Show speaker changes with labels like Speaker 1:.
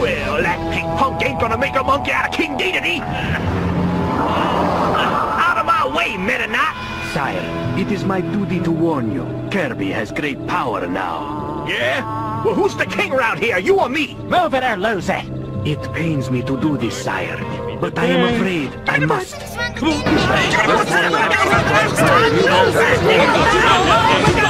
Speaker 1: Well, that pink punk ain't gonna make a monkey out of King Dedede! out of my way, Meta
Speaker 2: Sire, it is my duty to warn you. Kirby has great power now.
Speaker 1: Yeah? Well, who's the king around here, you or me?
Speaker 3: Move it or lose it.
Speaker 2: It pains me to do this, sire, but I am afraid I must.
Speaker 1: Come on!